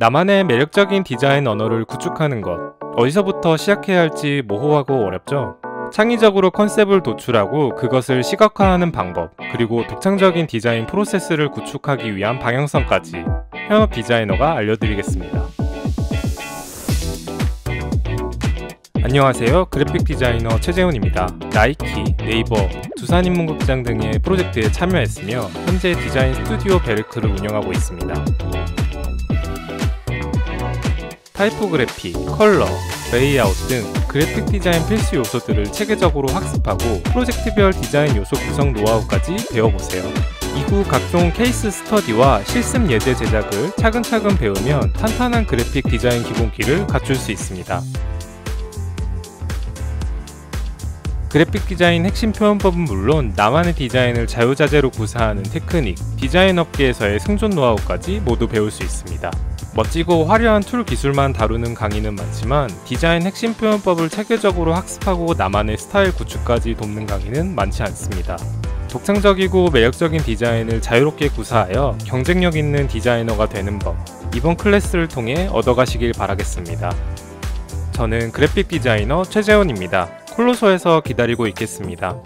나만의 매력적인 디자인 언어를 구축하는 것. 어디서부터 시작해야 할지 모호하고 어렵죠? 창의적으로 컨셉을 도출하고 그것을 시각화하는 방법, 그리고 독창적인 디자인 프로세스를 구축하기 위한 방향성까지 현업 디자이너가 알려드리겠습니다. 안녕하세요. 그래픽 디자이너 최재훈입니다. 나이키, 네이버, 두산인문극장 등의 프로젝트에 참여했으며 현재 디자인 스튜디오 베르크를 운영하고 있습니다. 타이포그래피, 컬러, 레이아웃 등 그래픽 디자인 필수 요소들을 체계적으로 학습하고 프로젝트별 디자인 요소 구성 노하우까지 배워보세요. 이후 각종 케이스 스터디와 실습 예제 제작을 차근차근 배우면 탄탄한 그래픽 디자인 기본기를 갖출 수 있습니다. 그래픽 디자인 핵심 표현법은 물론 나만의 디자인을 자유자재로 구사하는 테크닉, 디자인 업계에서의 생존 노하우까지 모두 배울 수 있습니다. 멋지고 화려한 툴 기술만 다루는 강의는 많지만 디자인 핵심 표현법을 체계적으로 학습하고 나만의 스타일 구축까지 돕는 강의는 많지 않습니다. 독창적이고 매력적인 디자인을 자유롭게 구사하여 경쟁력 있는 디자이너가 되는 법, 이번 클래스를 통해 얻어가시길 바라겠습니다. 저는 그래픽 디자이너 최재훈입니다. 콜로소에서 기다리고 있겠습니다.